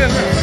in.